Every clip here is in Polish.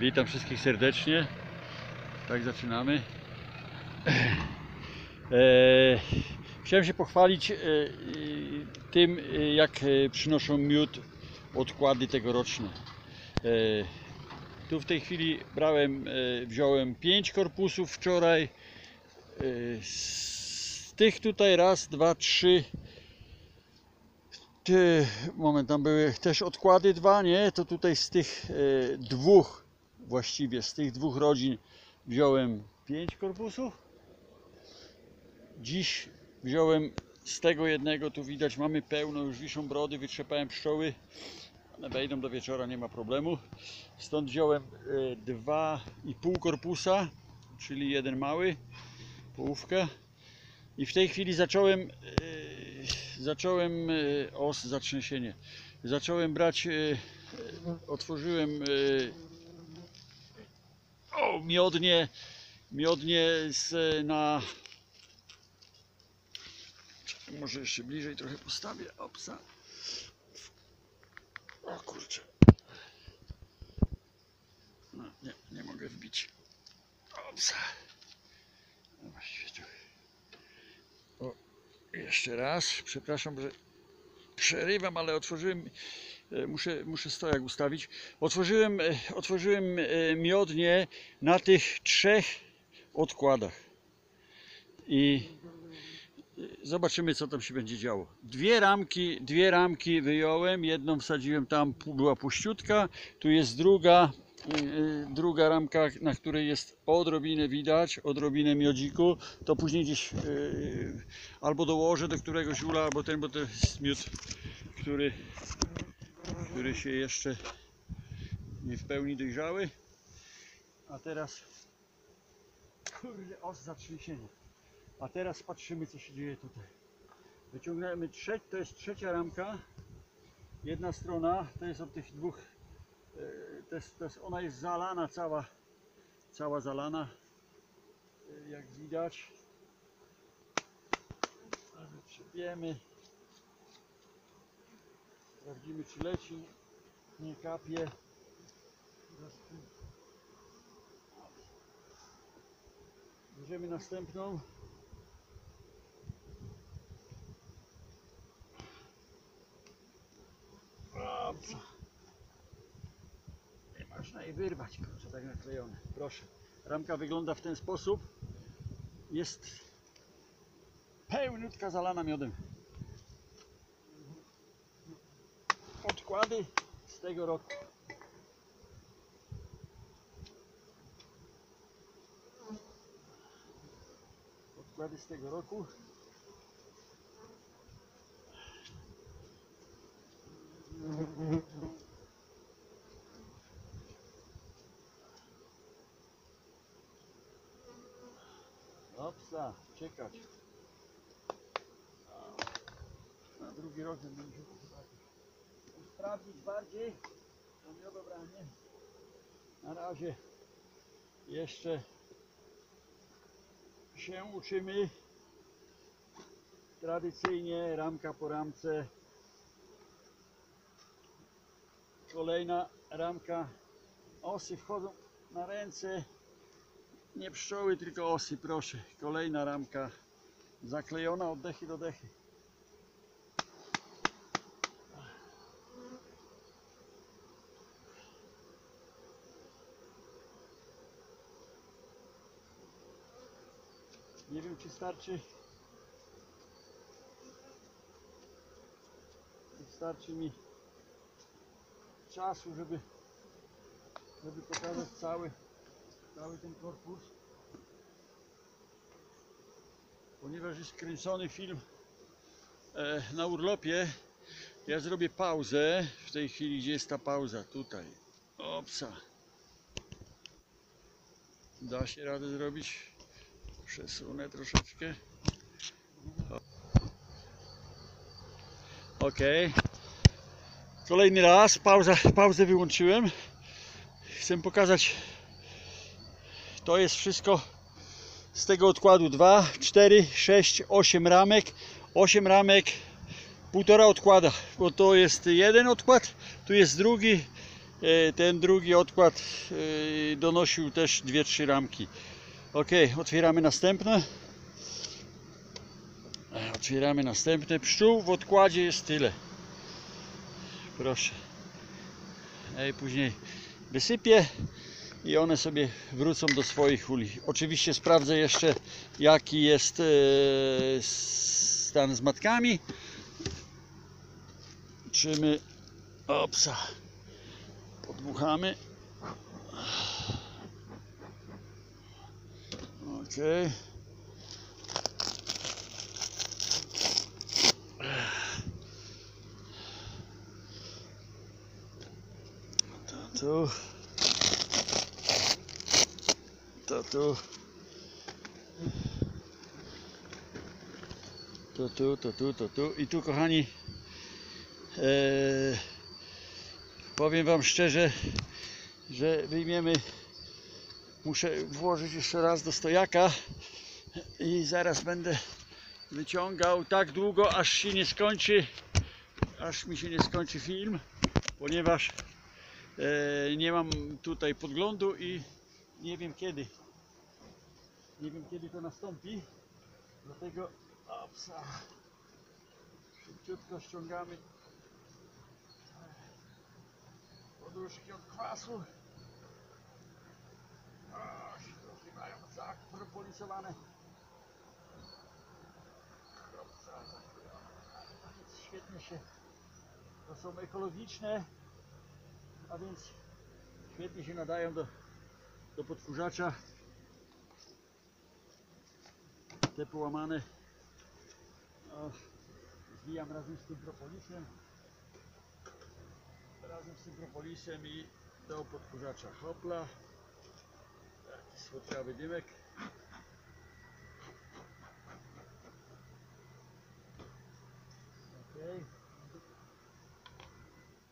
Witam wszystkich serdecznie. Tak zaczynamy. E, chciałem się pochwalić e, e, tym, e, jak e, przynoszą miód odkłady tegoroczne. E, tu w tej chwili brałem, e, wziąłem 5 korpusów wczoraj. E, z tych tutaj raz, dwa, trzy. Ty, moment, tam były też odkłady dwa, nie? To tutaj z tych e, dwóch, właściwie z tych dwóch rodzin wziąłem pięć korpusów. Dziś wziąłem z tego jednego, tu widać mamy pełno, już wiszą brody, wytrzepałem pszczoły. One wejdą do wieczora, nie ma problemu. Stąd wziąłem e, dwa i pół korpusa, czyli jeden mały, połówkę. I w tej chwili zacząłem, e, zacząłem, e, os, zatrzęsienie, zacząłem brać, otworzyłem o, miodnie, miodnie z, na, Czekaj, może jeszcze bliżej trochę postawię, opsa. O kurczę. No, nie, nie mogę wbić. Opsa. No. O, jeszcze raz. Przepraszam, że przerywam, ale otworzyłem. E, Muszę, muszę stojak ustawić. Otworzyłem, e, otworzyłem e, miodnie na tych trzech odkładach. I Zobaczymy, co tam się będzie działo. Dwie ramki, dwie ramki wyjąłem, jedną wsadziłem tam, była puściutka, tu jest druga, druga ramka, na której jest odrobinę widać, odrobinę miodziku, to później gdzieś albo dołożę do któregoś ula, albo ten, bo to jest miód, który, który się jeszcze nie w pełni dojrzały. A teraz, kurde, os zatrzęsienie. A teraz patrzymy, co się dzieje tutaj. Wyciągnęmy trzeć, to jest trzecia ramka. Jedna strona to jest od tych dwóch. e, To jest, to jest, ona jest zalana cała, cała zalana. e, Jak widać. Wytrzepiemy. Sprawdzimy, czy leci. Nie kapie. Bierzemy następną. Dobrze. Nie można jej wyrwać, kurczę, tak naklejone. Proszę. Ramka wygląda w ten sposób. Jest pełniutka zalana miodem. Odkłady z tego roku. Odkłady z tego roku. Opsa, czekać. Na drugi rok musiał sprawdzić bardziej to miodobranie. Na razie jeszcze się uczymy. Tradycyjnie ramka po ramce. Kolejna ramka. Osy wchodzą na ręce. Nie pszczoły, tylko osy, proszę. Kolejna ramka zaklejona od dechy do dechy. Nie wiem, czy starczy. czy Starczy mi czasu, żeby, żeby pokazać cały cały ten korpus. Ponieważ jest kręcony film e, na urlopie, ja zrobię pauzę. W tej chwili, gdzie jest ta pauza? Tutaj. Opsa. Da się radę zrobić. Przesunę troszeczkę. Ok. Kolejny raz. Pauza, pauzę wyłączyłem. Chcę pokazać to jest wszystko z tego odkładu 2, 4, 6, 8 ramek. 8 ramek, półtora odkłada, bo to jest jeden odkład, tu jest drugi e, ten drugi odkład e, donosił też 2-3 ramki. Ok, otwieramy następne. E, Otwieramy następne. Pszczół w odkładzie jest tyle. Proszę. Ej, później wysypię i one sobie wrócą do swoich uli. Oczywiście sprawdzę jeszcze jaki jest e, stan z matkami. Czy my opsa podmuchamy. Ok. To tu. To tu. To tu, to tu, to tu. I tu kochani e, powiem wam szczerze, że wyjmiemy muszę włożyć jeszcze raz do stojaka i zaraz będę wyciągał tak długo aż się nie skończy aż mi się nie skończy film ponieważ e, nie mam tutaj podglądu i nie wiem kiedy. Nie wiem kiedy to nastąpi dlatego opsa, szybciutko ściągamy poduszki od kwasu mają jest świetnie się. To są ekologiczne a więc świetnie się nadają do, do podkurzacza. Te połamane. O, zwijam razem z tym propolisem. Razem z tym propolisem i do podkurzacza. Hopla słodkawy dymek okej.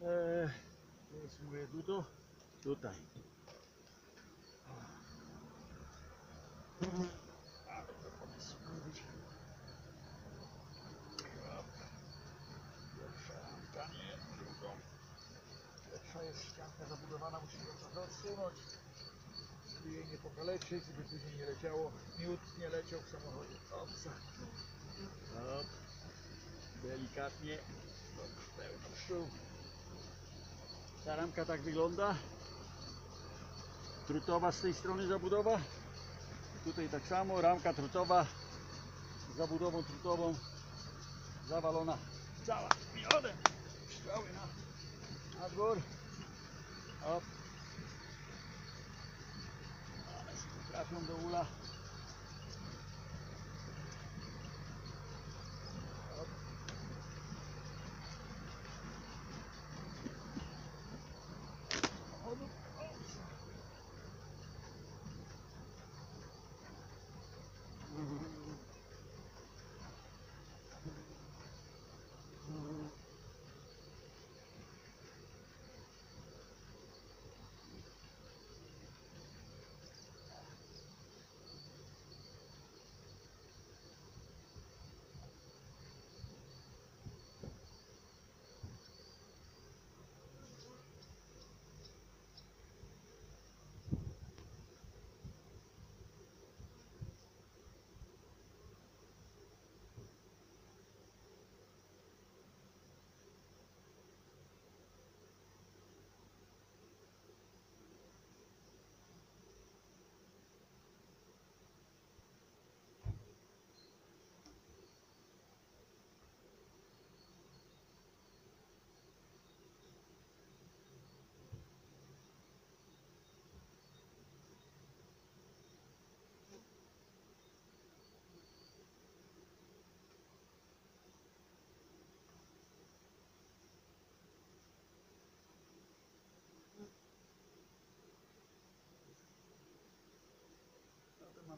Eee, teraz mówię duto tutaj. Pierwsza jest ścianka zabudowana, musimy ją trochę odsunąć, żeby jej nie pokaleczyć, żeby później nie leciało, miód nie leciał w samochodzie. Opsa. Op. Delikatnie. Pełno pszczół. Ta ramka tak wygląda. Trutowa z tej strony zabudowa. Tutaj tak samo, ramka trutowa z zabudową trutową zawalona cała miodem. Pszczoły na, na dwór. Op. One sobie trafią do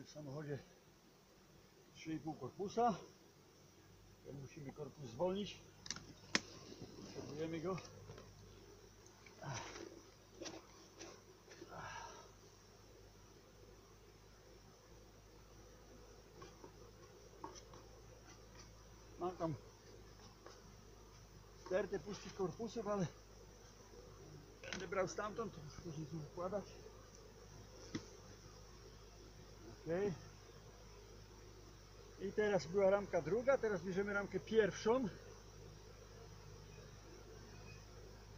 mamy w samochodzie 3,5 korpusa. Ten musimy korpus zwolnić. Potrzebujemy go. Mam tam stertę pustych korpusów, ale będę brał stamtąd, to już później tu układać. Okej. I teraz była ramka druga, teraz bierzemy ramkę pierwszą.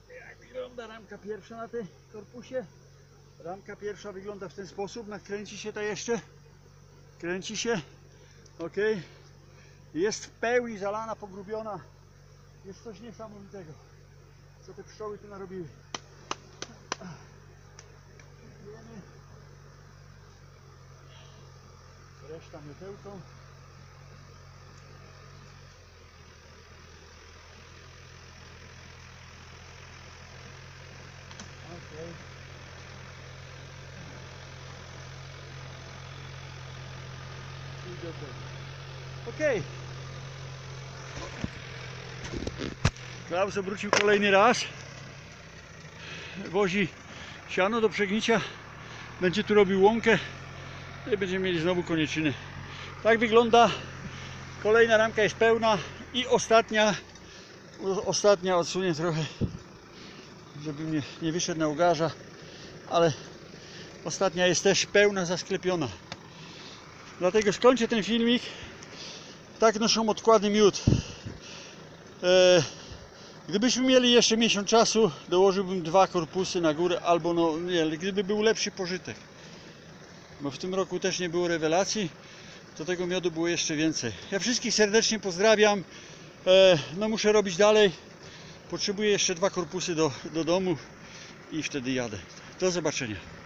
Jak wygląda ramka pierwsza na tym korpusie? Ramka pierwsza wygląda w ten sposób, nakręci się ta jeszcze. Kręci się. Ok. Jest w pełni zalana, pogrubiona. Jest coś niesamowitego, co te pszczoły tu narobiły. Wiemy. Reszta miotełką. Okej. Tego. Okej. Klaus obrócił kolejny raz. Wozi siano do przegnicia. Będzie tu robił łąkę. I będziemy mieli znowu konieczny. Tak wygląda. Kolejna ramka jest pełna. I ostatnia. o- Ostatnia odsunię trochę. Żeby mnie nie wyszedł na ugarza. Ale ostatnia jest też pełna, zasklepiona. Dlatego skończę ten filmik. Tak noszą odkłady miód. E, Gdybyśmy mieli jeszcze miesiąc czasu, dołożyłbym dwa korpusy na górę, albo no nie, gdyby był lepszy pożytek. Bo w tym roku też nie było rewelacji, to tego miodu było jeszcze więcej. Ja wszystkich serdecznie pozdrawiam. E, no muszę robić dalej. Potrzebuję jeszcze dwa korpusy do, do domu i wtedy jadę. Do zobaczenia.